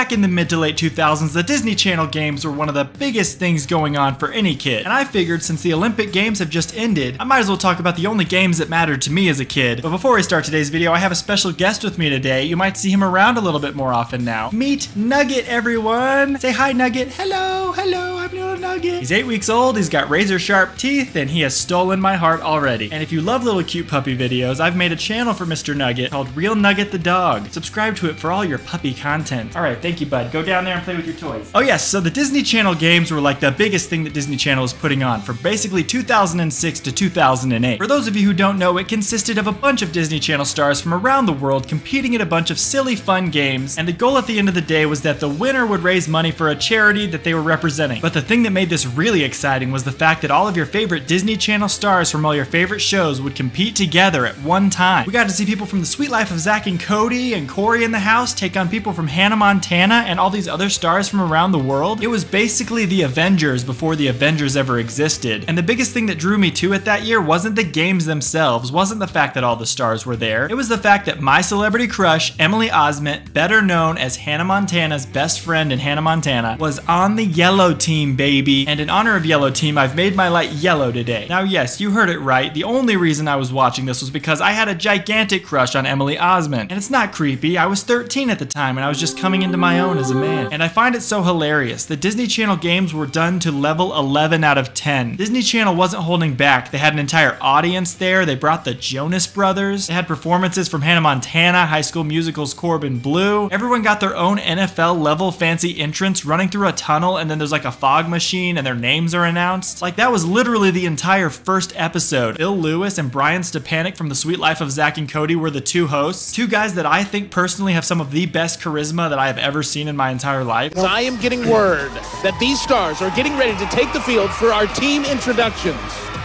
Back in the mid to late 2000s, the Disney Channel games were one of the biggest things going on for any kid. And I figured since the Olympic Games have just ended, I might as well talk about the only games that mattered to me as a kid. But before we start today's video, I have a special guest with me today. You might see him around a little bit more often now. Meet Nugget, everyone! Say hi, Nugget. Hello, hello, I'm little Nugget. He's eight weeks old, he's got razor sharp teeth, and he has stolen my heart already. And if you love little cute puppy videos, I've made a channel for Mr. Nugget called Real Nugget the Dog. Subscribe to it for all your puppy content. All right, thank you, bud. Go down there and play with your toys. Oh yes, so the Disney Channel games were like the biggest thing that Disney Channel was putting on from basically 2006 to 2008. For those of you who don't know, it consisted of a bunch of Disney Channel stars from around the world competing in a bunch of silly fun games, and the goal at the end of the day was that the winner would raise money for a charity that they were representing. But the thing that made this really exciting was the fact that all of your favorite Disney Channel stars from all your favorite shows would compete together at one time. We got to see people from The Suite Life of Zack and Cody and Cory in the House take on people from Hannah Montana and all these other stars from around the world. It was basically the Avengers before the Avengers ever existed. And the biggest thing that drew me to it that year wasn't the games themselves, wasn't the fact that all the stars were there. It was the fact that my celebrity crush, Emily Osment, better known as Hannah Montana's best friend in Hannah Montana, was on the yellow team, baby. And in honor of yellow team, I've made my light yellow today. Now, yes, you heard it right. The only reason I was watching this was because I had a gigantic crush on Emily Osment. And it's not creepy. I was 13 at the time and I was just coming into my own as a man. And I find it so hilarious. The Disney Channel games were done to level 11 out of 10. Disney Channel wasn't holding back. They had an entire audience there. They brought the Jonas Brothers. They had performances from Hannah Montana, High School Musical's Corbin Bleu. Everyone got their own NFL level fancy entrance running through a tunnel and then there's like a fog machine and their names are announced. Like that was literally the entire first episode. Phil Lewis and Brian Stepanek from The Suite Life of Zack and Cody were the two hosts. Two guys that I think personally have some of the best charisma that I have ever seen in my entire life. I am getting word that these stars are getting ready to take the field for our team introductions.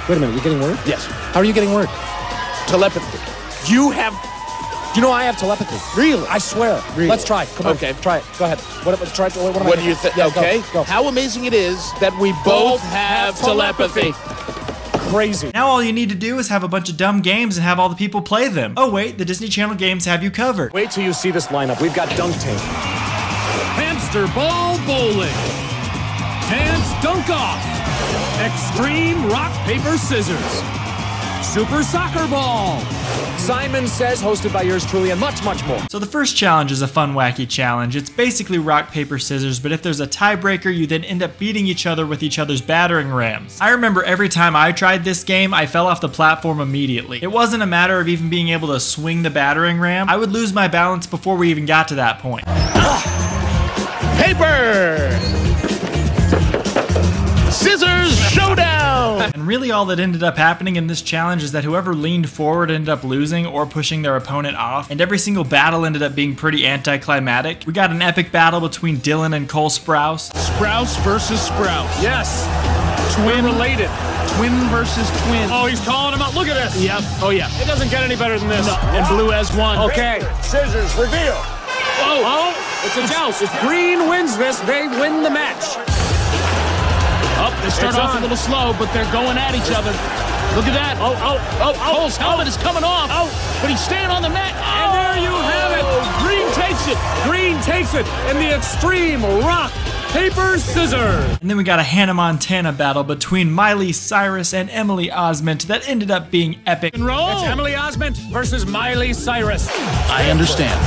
Wait a minute, you're getting word? Yes. How are you getting word? Telepathy. You have You know I have telepathy. really. I swear. Really? Let's try. Come on. Okay. Try it. Go ahead. What, what, try, what, what, What do you think? Yeah, okay. Go. How amazing it is that we both have telepathy. Crazy. Now all you need to do is have a bunch of dumb games and have all the people play them. Oh wait, the Disney Channel games have you covered. Wait till you see this lineup. We've got dunk tank. Hamster ball bowling. Dance dunk off. Extreme rock, paper, scissors. Super soccer ball. Simon Says, hosted by yours truly, and much, much more. So the first challenge is a fun wacky challenge. It's basically rock, paper, scissors, but if there's a tiebreaker, you then end up beating each other with each other's battering rams. I remember every time I tried this game, I fell off the platform immediately. It wasn't a matter of even being able to swing the battering ram. I would lose my balance before we even got to that point. Paper. Scissors showdown. And really all that ended up happening in this challenge is that whoever leaned forward ended up losing or pushing their opponent off, and every single battle ended up being pretty anticlimactic. We got an epic battle between Dylan and Cole Sprouse. Sprouse versus Sprouse. Yes. Twin related. Twin versus twin. Oh, he's calling him out. Look at this. Yep. Oh, yeah. It doesn't get any better than this. And blue has one. Okay. Scissors, reveal. Oh, oh, it's a joust. If green wins this, they win the match. Up, they start It's off on. a little slow, but they're going at each other. Look at that. Oh, oh, oh, oh. Cole's helmet oh. is coming off, Oh. but he's staying on the mat. And there you have it. Oh, green takes it. Green takes it in the extreme rock, paper, scissors. And then we got a Hannah Montana battle between Miley Cyrus and Emily Osment that ended up being epic. And roll. It's Emily Osment versus Miley Cyrus. I understand.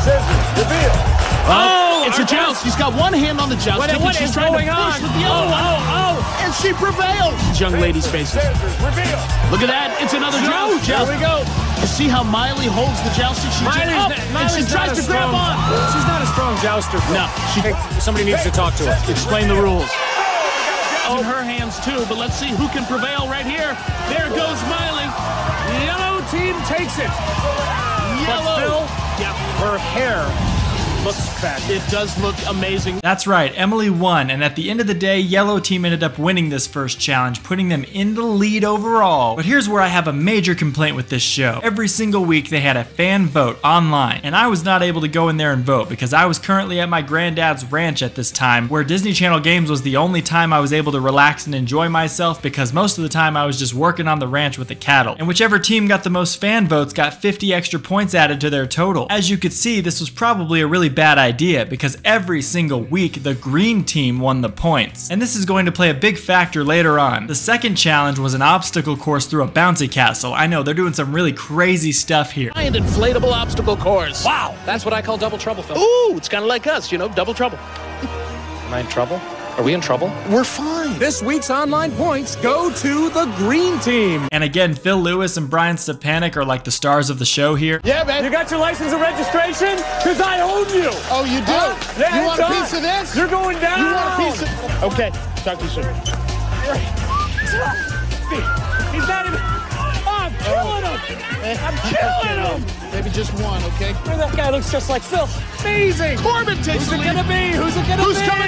Oh, oh, It's a joust. She's got one hand on the joust What, what she's is trying going to push on? with the Oh, other one. oh, oh. And she prevails. These young ladies' faces. Reveal. Look at that. It's another joust. Here we go. You see how Miley holds the jousting? She Miley's jumps up not- and she tries to grab on. She's not a strong jouster. No, she Hey, somebody needs to talk to her. explain the rules. In her hands too, but let's see who can prevail right here. There goes Miley. Yellow team takes it. But Yellow. Phil, Yep. her hair looks fat. It does look amazing. That's right, Emily won, and at the end of the day, Yellow Team ended up winning this first challenge, putting them in the lead overall. But here's where I have a major complaint with this show. Every single week they had a fan vote online, and I was not able to go in there and vote because I was currently at my granddad's ranch at this time, where Disney Channel Games was the only time I was able to relax and enjoy myself because most of the time I was just working on the ranch with the cattle. And whichever team got the most fan votes got 50 extra points added to their total. As you could see, this was probably a really bad idea because every single week the green team won the points. And this is going to play a big factor later on. The second challenge was an obstacle course through a bouncy castle. I know, they're doing some really crazy stuff here. Giant inflatable obstacle course. Wow, that's what I call double trouble, Phil. Ooh, it's kind of like us, you know, double trouble. Am I in trouble? Are we in trouble? We're fine. This week's online points go to the green team. And again, Phil Lewis and Brian Stepanek are like the stars of the show here. Yeah, man. You got your license and registration? Because I own you. Oh, you do? Huh? Yeah, you want a on. piece of this? You're going down. You want a piece of... Okay, talk to you soon. He's not even. Oh, I'm killing him. I'm killing him. Maybe just one, okay? That guy looks just like Phil. Amazing. Corbin takes Who's it gonna be? Who's it gonna Who's be? coming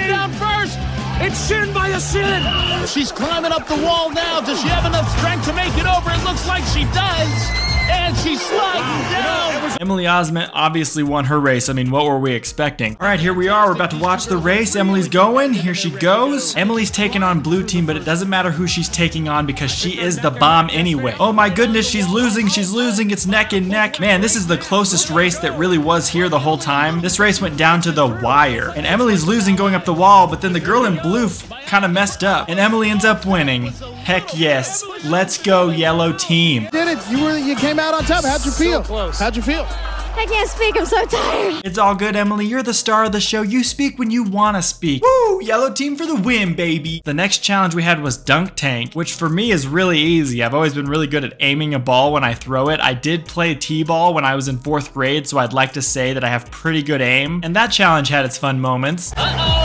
down first? It's shin by a shin. She's climbing up the wall now. Does she have enough strength to make it over? It looks like she does. And she's sliding down. Emily Osment obviously won her race. I mean, what were we expecting? All right, here we are. We're about to watch the race. Emily's going. Here she goes. Emily's taking on blue team, but it doesn't matter who she's taking on because she is the bomb anyway. Oh my goodness, she's losing. She's losing. It's neck and neck. Man, this is the closest race that really was here the whole time. This race went down to the wire. And Emily's losing going up the wall, but then the girl in blue kind of messed up. And Emily ends up winning. Heck yes. Let's go, yellow team. Did it? You were. You came out on top. How'd you feel? close. How'd you feel? I can't speak. I'm so tired. It's all good, Emily. You're the star of the show. You speak when you want to speak. Woo! Yellow team for the win, baby. The next challenge we had was Dunk Tank, which for me is really easy. I've always been really good at aiming a ball when I throw it. I did play T-ball when I was in fourth grade, so I'd like to say that I have pretty good aim. And that challenge had its fun moments. Uh-oh, you're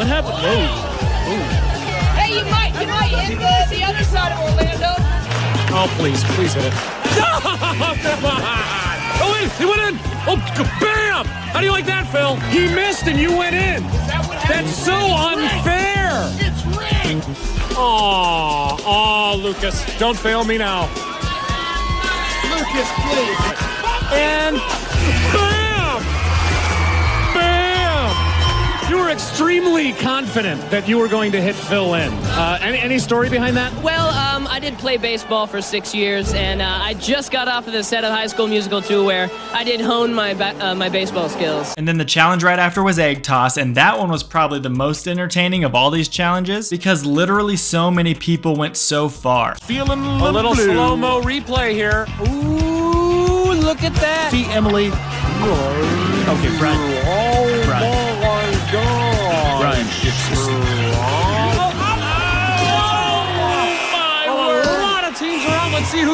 what happened? Whoa. Hey, you might, you might hit the, the other side of Orlando. Oh, please, please hit it. No, come on. Oh, wait, he went in. Oh, bam! How do you like that, Phil? He missed and you went in. That's so unfair. It's rigged. Oh, oh, Lucas, don't fail me now. Lucas, please. And bam! You were extremely confident that you were going to hit Phil in. Uh, any, any story behind that? Well, um, I did play baseball for six years, and uh, I just got off of the set of High School Musical 2 where I did hone my ba- uh, my baseball skills. And then the challenge right after was egg toss, and that one was probably the most entertaining of all these challenges because literally so many people went so far. Feeling A little slow mo replay here. Ooh, look at that. See, Emily. Okay, Brian. Oh, Brian. It's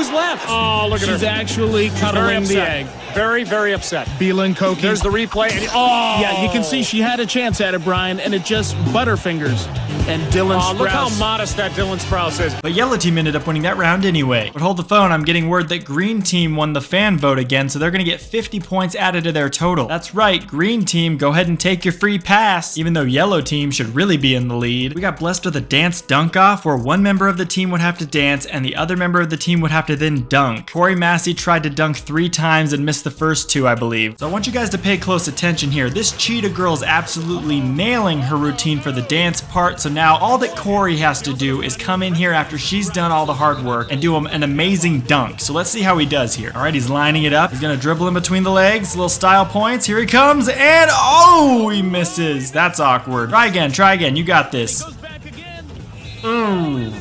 who's left. Oh, look at She's her. actually Very cuddling the egg. Very, very upset. Beelan Koki. There's the replay. And oh, Yeah, you can see she had a chance at it, Brian, and it just butterfingers. And Dylan Oh, look how modest that Dylan Sprouse is. But yellow team ended up winning that round anyway. But hold the phone, I'm getting word that green team won the fan vote again, so they're gonna get 50 points added to their total. That's right, green team, go ahead and take your free pass, even though yellow team should really be in the lead. We got blessed with a dance dunk off where one member of the team would have to dance and the other member of the team would have to then dunk. Corey Massey tried to dunk three times and missed the first two, I believe. So I want you guys to pay close attention here. This cheetah girl is absolutely nailing her routine for the dance part, so now all that Corey has to do is come in here after she's done all the hard work and do an amazing dunk. So let's see how he does here. All right, he's lining it up. He's gonna dribble in between the legs, little style points. Here he comes, and oh, he misses. That's awkward. Try again, try again. You got this. Ooh.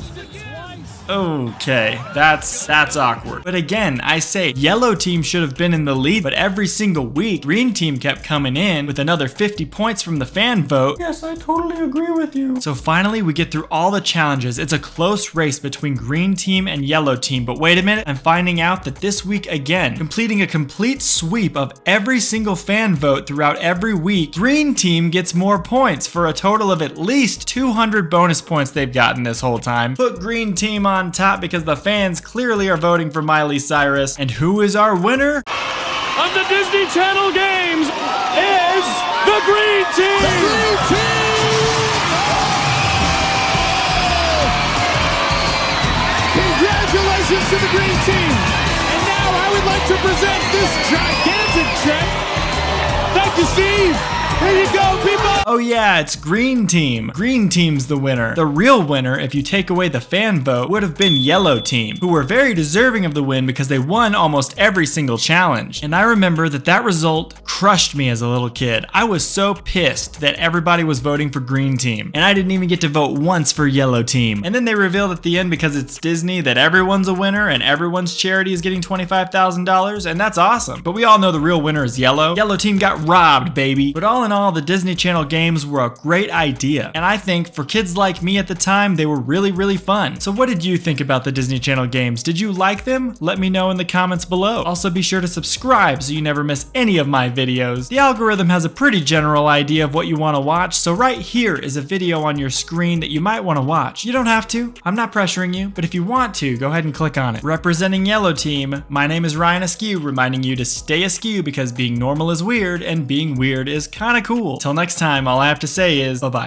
Okay, that's that's awkward. But again, I say yellow team should have been in the lead, but every single week, green team kept coming in with another 50 points from the fan vote. Yes, I totally agree with you. So finally, we get through all the challenges. It's a close race between green team and yellow team. But wait a minute, I'm finding out that this week again, completing a complete sweep of every single fan vote throughout every week, green team gets more points for a total of at least 200 bonus points they've gotten this whole time. Put green team on top because the fans clearly are voting for Miley Cyrus. And who is our winner? Of the Disney Channel games is the Green Team. Congratulations to the green team. And now I would like to present this gigantic check. Thank you, Steve. Here you go, people. Oh yeah, it's Green Team. Green Team's the winner. The real winner, if you take away the fan vote, would have been Yellow Team, who were very deserving of the win because they won almost every single challenge. And I remember that that result crushed me as a little kid. I was so pissed that everybody was voting for Green Team, and I didn't even get to vote once for Yellow Team. And then they revealed at the end because it's Disney that everyone's a winner and everyone's charity is getting $25,000, and that's awesome. But we all know the real winner is Yellow. Yellow Team got robbed, baby. But all in all, the Disney Channel games were a great idea. And I think for kids like me at the time, they were really, really fun. So what did you think about the Disney Channel games? Did you like them? Let me know in the comments below. Also be sure to subscribe so you never miss any of my videos. The algorithm has a pretty general idea of what you want to watch, so right here is a video on your screen that you might want to watch. You don't have to, I'm not pressuring you, but if you want to, go ahead and click on it. Representing Yellow Team, my name is Ryan Askew, reminding you to stay askew because being normal is weird and being weird is kinda cool. Till next time, all I have to say is bye bye.